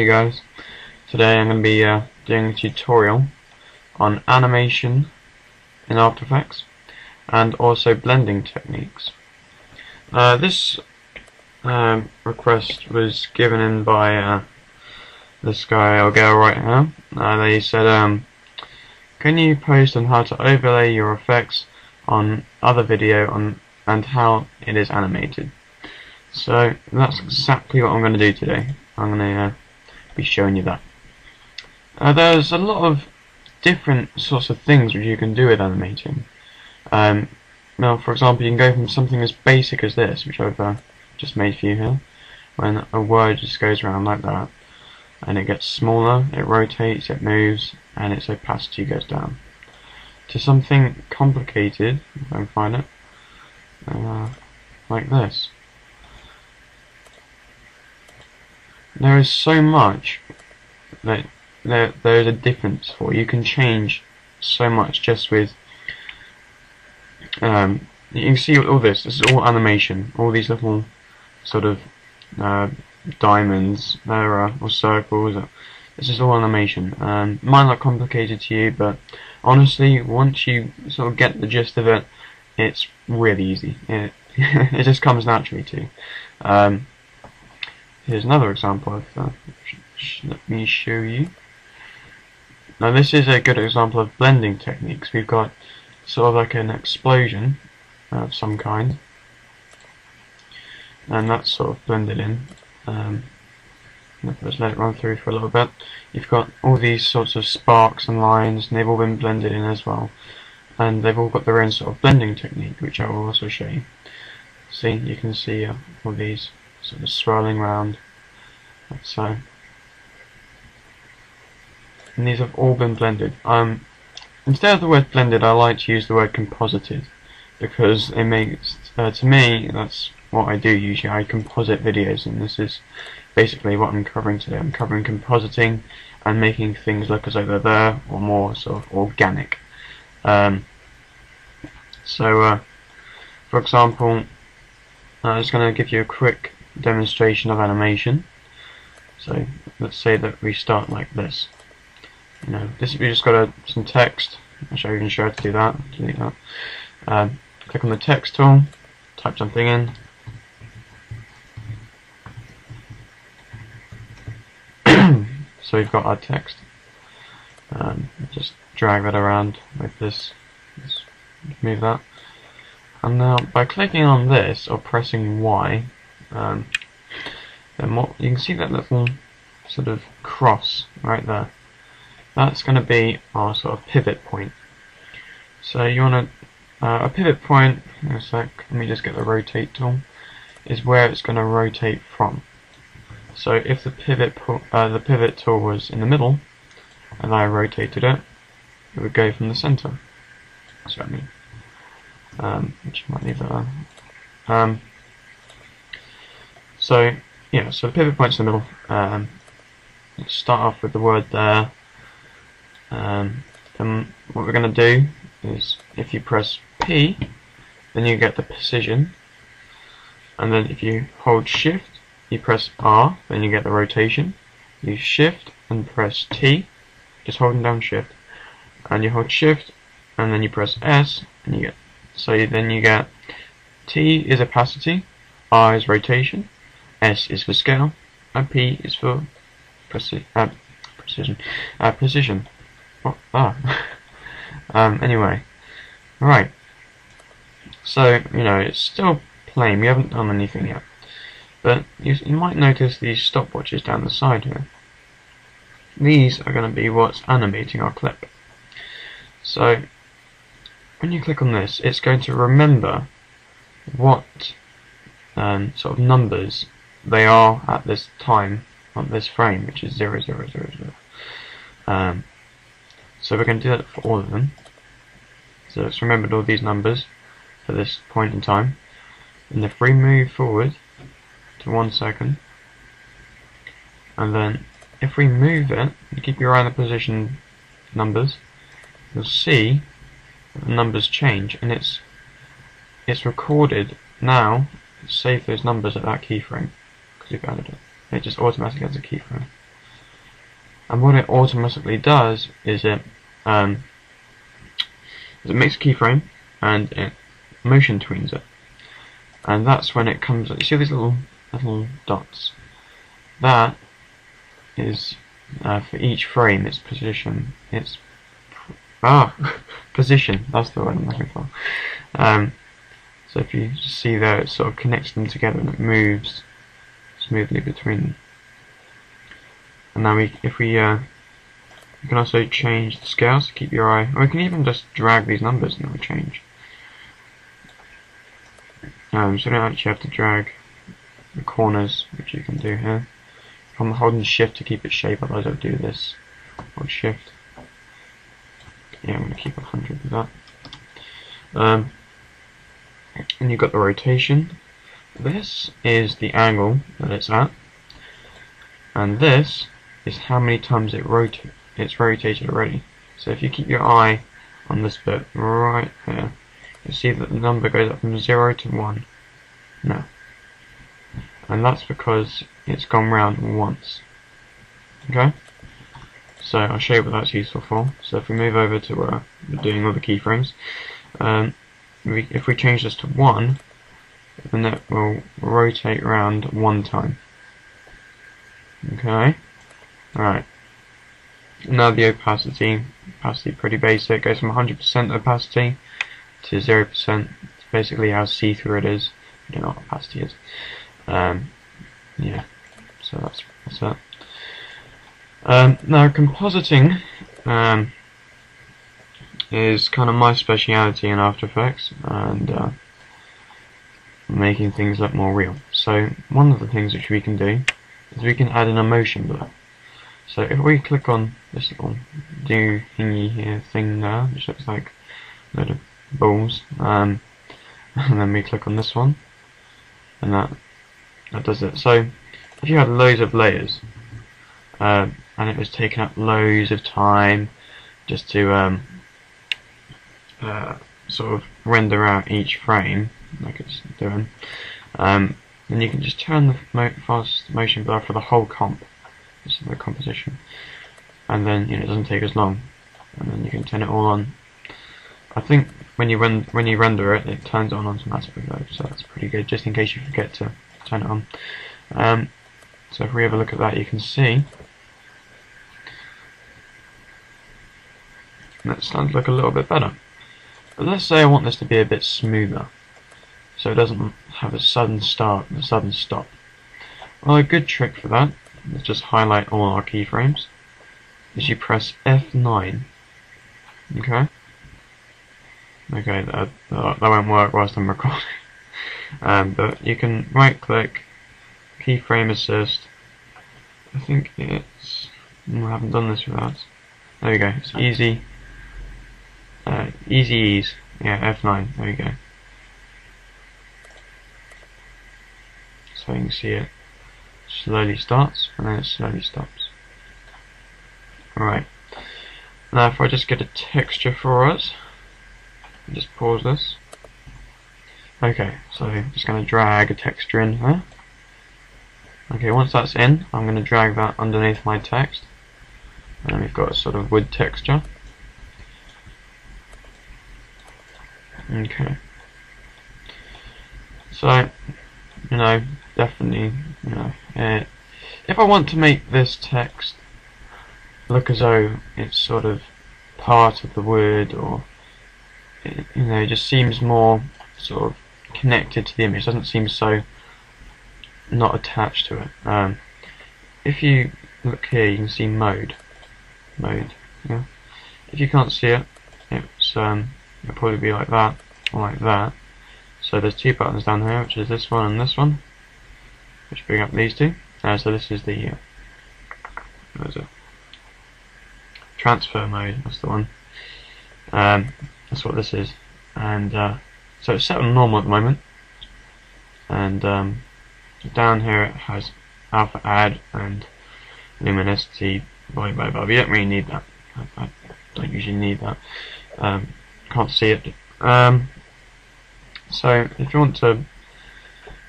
Hey guys, today I'm going to be uh, doing a tutorial on animation in After Effects and also blending techniques. Uh, this uh, request was given in by uh, this guy or girl right now. Uh, they said, um, can you post on how to overlay your effects on other video on and how it is animated? So that's exactly what I'm going to do today. I'm going to uh, be showing you that. Uh, there's a lot of different sorts of things which you can do with animating. Um, now, for example, you can go from something as basic as this, which I've uh, just made for you here, when a word just goes around like that, and it gets smaller, it rotates, it moves, and its opacity goes down. To something complicated, if I can find it, uh, like this. There is so much that there there is a difference for. You can change so much just with um, you can see all this. This is all animation. All these little sort of uh, diamonds there are or circles. This is all animation. Um, might look complicated to you, but honestly, once you sort of get the gist of it, it's really easy. It it just comes naturally to. Um, Here's another example of that. Let me show you. Now this is a good example of blending techniques. We've got sort of like an explosion of some kind. And that's sort of blended in. Um, let's let it run through for a little bit. You've got all these sorts of sparks and lines and they've all been blended in as well. And they've all got their own sort of blending technique which I will also show you. See, you can see uh, all these sort of swirling around. Like so and these have all been blended. Um, instead of the word blended I like to use the word composited because it makes uh, to me that's what I do usually. I composite videos and this is basically what I'm covering today. I'm covering compositing and making things look as though they're there or more sort of organic. Um, so uh, for example I'm just going to give you a quick demonstration of animation. So let's say that we start like this. You know, this we just got a, some text. I'll show you how to do that. Delete that. Um, click on the text tool, type something in. so we've got our text. Um, just drag that around with this. Move that. And now by clicking on this or pressing Y, um, then what you can see that little sort of cross right there. That's going to be our sort of pivot point. So you want to uh, a pivot point. In a sec. Let me just get the rotate tool. Is where it's going to rotate from. So if the pivot uh, the pivot tool was in the middle, and I rotated it, it would go from the center. So I mean, um, which might leave that. Um, so yeah, so the pivot point's in the middle. Um, let's start off with the word there. Um, then what we're going to do is if you press P, then you get the precision. And then if you hold shift, you press R, then you get the rotation. You shift and press T, just holding down shift. And you hold shift, and then you press S, and you get, so then you get T is opacity, R is rotation, S is for scale, and P is for preci uh, precision. Uh, precision. Oh, ah. um, anyway, right. So you know it's still plain. We haven't done anything yet, but you, you might notice these stopwatches down the side here. These are going to be what's animating our clip. So when you click on this, it's going to remember what um, sort of numbers they are at this time on this frame, which is 0, 0, 0, 0. Um, so we're going to do that for all of them. So it's remembered all these numbers for this point in time. And if we move forward to one second, and then if we move it, you keep your eye on the position numbers, you'll see the numbers change, and it's it's recorded now. Save those numbers at that keyframe It. Just automatically adds a keyframe. and what it automatically does is it um, is it makes a keyframe and it motion tweens it. And that's when it comes you see these little little dots? That is uh, for each frame its position. Its ah position. That's the word I'm looking for. Um, so if you see there it sort of connects them together and it moves smoothly between them and now we if we uh, you can also change the scales to keep your eye or you can even just drag these numbers and it will change um, so you don't actually have to drag the corners, which you can do here. I'm holding shift to keep it shape, otherwise I'll do this. Hold shift. Yeah, I'm going to keep 100 with that. Um, and you've got the rotation. This is the angle that it's at. And this is how many times it rota it's rotated already. So if you keep your eye on this bit right here, you see that the number goes up from 0 to 1. No. And that's because it's gone round once. Okay? So I'll show you what that's useful for. So if we move over to uh, doing all the keyframes, um, we, if we change this to 1, then it will rotate around one time. Okay? Alright. Now the opacity, opacity pretty basic, goes from 100% opacity to 0%. It's basically how see-through it is. I don't know what opacity is. Um, yeah, so that's, that's that. Um, now compositing um, is kind of my speciality in After Effects and uh, making things look more real. So one of the things which we can do is we can add a motion blur. So if we click on this little do thingy here thing there, which looks like a load of balls, um, and then we click on this one, and that that does it. So if you had loads of layers, um, and it was taking up loads of time just to um, uh, sort of render out each frame, like it's doing, um, then you can just turn the mo fast motion blur for the whole comp. This is the composition. And then you know it doesn't take as long. And then you can turn it all on. I think when you run when you render it it turns it on automatically though so that's pretty good just in case you forget to turn it on. Um, so if we have a look at that you can see. That sounds like a little bit better. But let's say I want this to be a bit smoother so it doesn't have a sudden start and a sudden stop well a good trick for that let's just highlight all our keyframes, is you press F9. Okay? Okay, that, that, won't work whilst I'm recording. um, but you can right click, keyframe assist. I think it's. I haven't done this without. There we go, it's easy. Uh, easy ease. Yeah, F9, there we go. So you can see it slowly starts and then it slowly stops. Alright, Now if I just get a texture for us, just pause this. Okay, so I'm just going to drag a texture in here. Okay, once that's in, I'm going to drag that underneath my text. And we've got a sort of wood texture. Okay. So, you know, definitely, you know, uh, if I want to make this text look as though it's sort of part of the word or it, you know, it just seems more sort of connected to the image, doesn't seem so not attached to it. Um, if you look here you can see mode. Mode, yeah. If you can't see it, it's um, it'll probably be like that or like that. So there's two buttons down here, which is this one and this one which bring up these two. Uh, so this is the uh, transfer mode. That's the one. Um, that's what this is, and uh, so it's set on normal at the moment. And um, down here it has alpha add and luminosity. Blah blah blah. We don't really need that. I, I don't usually need that. Um, can't see it. Um, so if you want to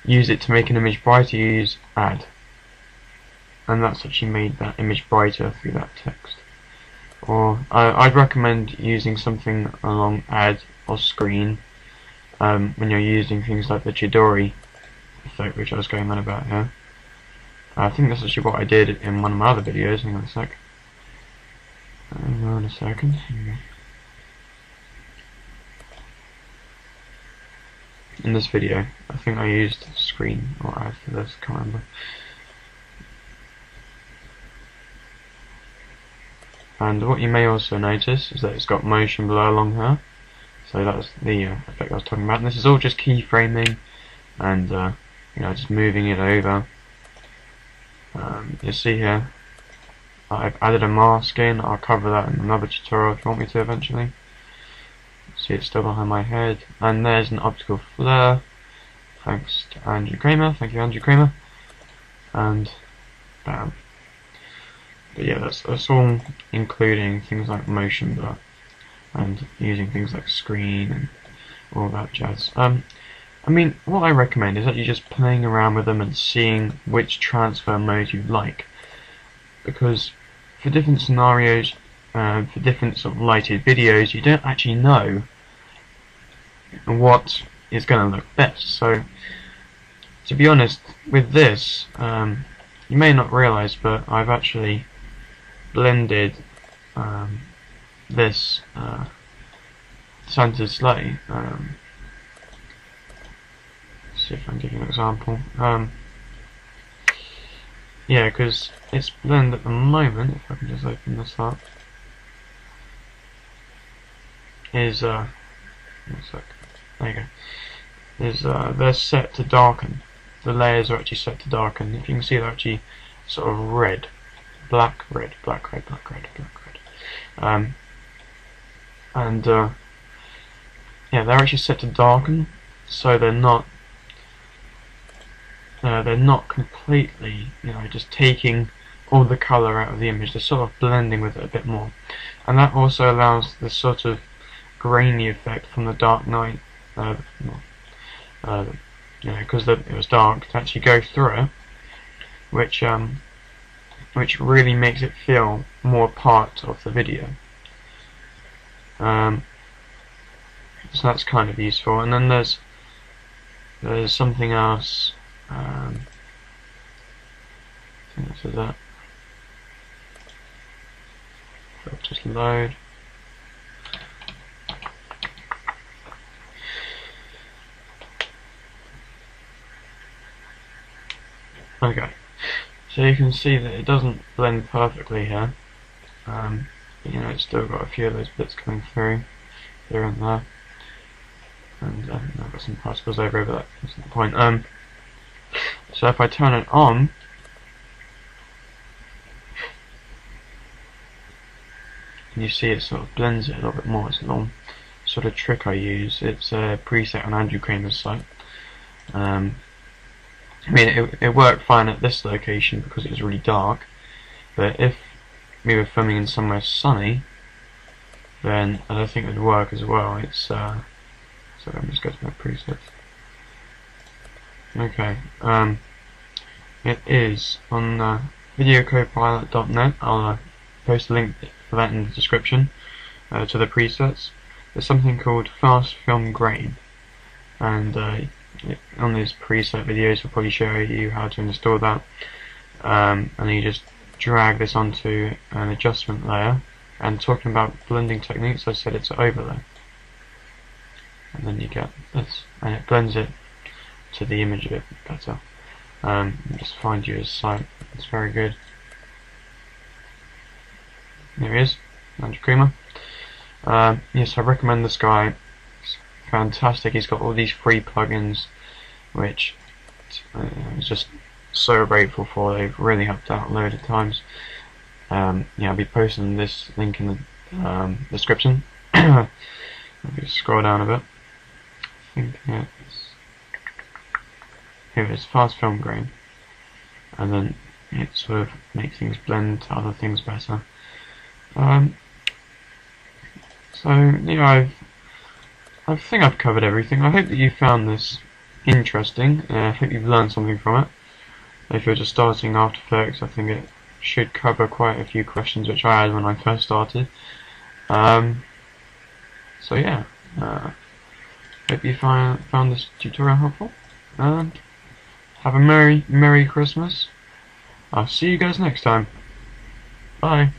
use it to make an image brighter, you use add. and that's actually made that image brighter through that text. Or I'd recommend using something along add or screen um, when you're using things like the Chidori effect, which I was going on about here. I think that's actually what I did in one of my other videos. Hang on a sec. Hang on a second. In this video, I think I used screen or add for this, can't remember. And what you may also notice is that it's got motion blur along here. So that's the uh, effect I was talking about. And this is all just keyframing and uh, you know just moving it over. Um, you see here, I've added a mask in. I'll cover that in another tutorial if you want me to eventually. See it's still behind my head. And there's an optical flare. Thanks to Andrew Kramer. Thank you, Andrew Kramer. And bam. But yeah, that's, that's all including things like motion blur and using things like screen and all that jazz. Um, I mean, what I recommend is that you're just playing around with them and seeing which transfer mode you like. Because for different scenarios, uh, for different sort of lighted videos, you don't actually know what is going to look best. So, to be honest, with this, um, you may not realize, but I've actually blended um, this uh, Santa's sleigh. Um, see if I can give you an example. Um, yeah, because it's blend at the moment. If I can just open this up, is uh, one sec. There you go. Uh, they're set to darken. The layers are actually set to darken. If you can see, they're actually sort of red black, red, black, red, black, red, black, red. Um, and uh, yeah, they're actually set to darken, so they're not uh, they're not completely, you know, just taking all the colour out of the image. They're sort of blending with it a bit more, and that also allows this sort of grainy effect from the Dark Knight, uh, you know, because it was dark to actually go through it, which um, which really makes it feel more part of the video. Um, so that's kind of useful. And then there's there's something else. Um. I'll just load. Okay. So you can see that it doesn't blend perfectly here. Um, you know, it's still got a few of those bits coming through here and there. And uh, I've got some particles over over that. That's the point. Um, so if I turn it on, you see it sort of blends it a little bit more. It's a little sort of trick I use. It's a preset on Andrew Kramer's site. Um, I mean, it, it worked fine at this location because it was really dark, but if we were filming in somewhere sunny, then I don't think it would work as well. It's, uh, so let me just go to my presets. Okay, um, it is on uh, videocopilot.net. I'll uh, post a link for that in the description uh, to the presets. There's something called Fast Film Grain, and uh, on these preset videos, I'll probably show you how to install that. Um, and then you just drag this onto an adjustment layer. And talking about blending techniques, I said it's overlay. And then you get this, and it blends it to the image a bit better. Um, just find you a site. It's very good. There he is, Andrew Kramer. Um, yes, I recommend this guy fantastic. He's got all these free plugins, which uh, is just so grateful for. They've really helped out a load of times. Um, yeah, I'll be posting this link in the um, description. Maybe scroll down a bit. I think it's here it is, fast film grain, and then it sort of makes things blend to other things better. Um, so yeah, I've I think I've covered everything. I hope that you found this interesting. I hope you've learned something from it. if you're just starting After Effects, I think it should cover quite a few questions which I had when I first started. Um, so yeah, uh, hope you find, found this tutorial helpful, and have a merry, merry Christmas. I'll see you guys next time. Bye.